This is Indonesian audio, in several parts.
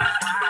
Ha ha ha!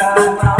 Ya,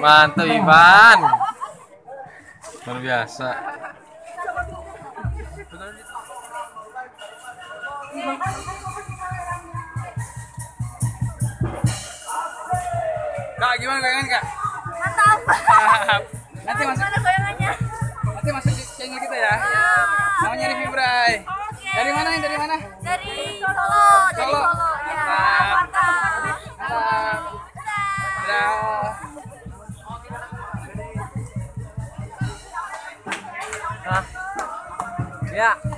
Mantap Ivan. Luar biasa. Kak, gimana goyangan, Kak? Mantap. Nanti masuk goyangannya? nanti masuk channel kita ya. Namanya Review Bray. ạ.